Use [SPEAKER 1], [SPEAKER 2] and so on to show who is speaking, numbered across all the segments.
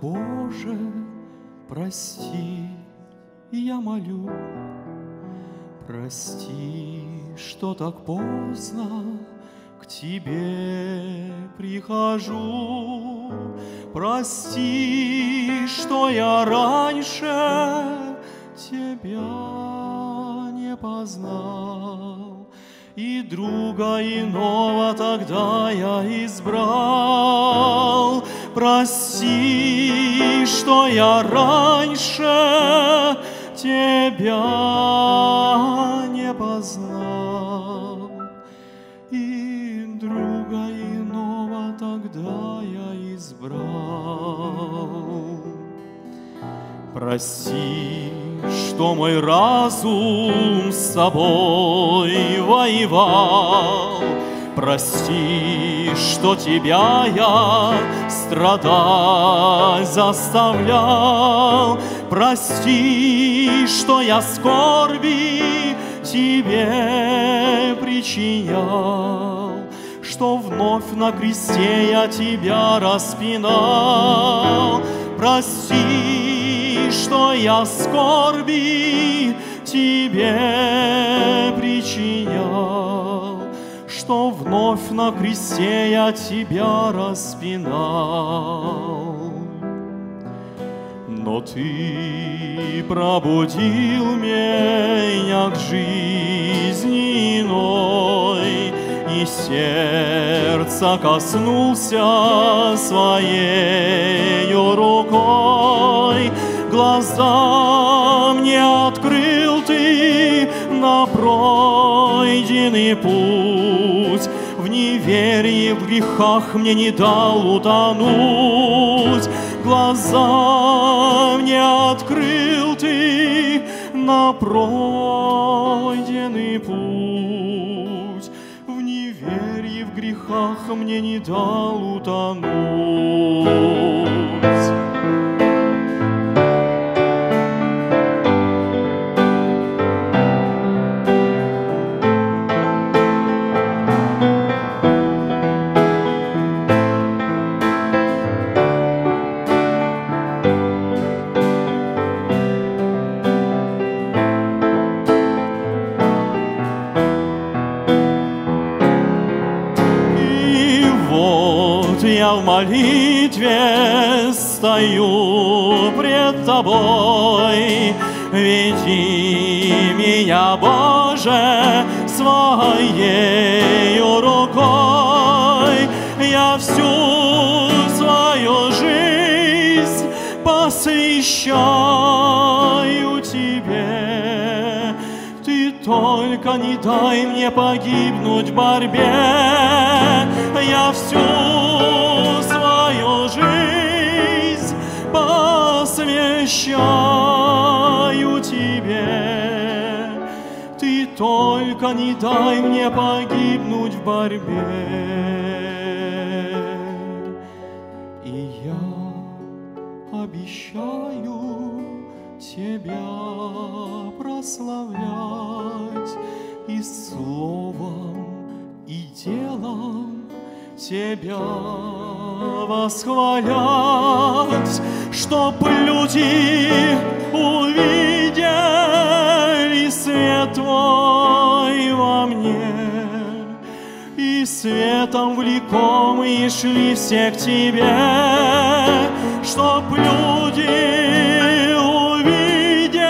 [SPEAKER 1] Боже, прости, я молю. Прости, что так поздно к Тебе прихожу. Прости, что я раньше Тебя не познал. И друга иного тогда я избрал. Прости, что я раньше Тебя не познал. И друга иного тогда я избрал. Прости, что мой разум с собой воевал. Прости, что тебя я страдать заставлял. Прости, что я скорби тебе причинял, Что вновь на кресте я тебя распинал. Прости, что я скорби тебе причинял, Что вновь на кресте я тебя распинал. Но ты пробудил меня к жизни иной, И сердца коснулся своей рукой. Глаза мне открыл ты на пройденный путь, В неверии, в грехах мне не дал утонуть глаза мне открыл ты на пройденный путь. В неверии, в грехах мне не дал утонуть. Я в молитве стою пред Тобой. Веди меня, Боже, своей рукой. Я всю свою жизнь посвящаю Тебе. Ты только не дай мне погибнуть в борьбе. Я всю посвящаю Тебе. Ты только не дай мне погибнуть в борьбе. И я обещаю Тебя прославлять и словом, и делом Тебя восхвалять чтоб люди увидели свет Твой во мне, и светом влекомые шли все к Тебе, чтоб люди увидели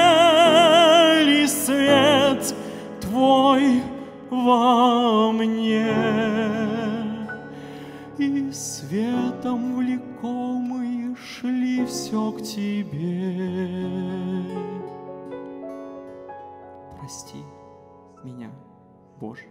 [SPEAKER 1] свет Твой во мне, и светом влекомые шли все к тебе. Прости меня, Боже.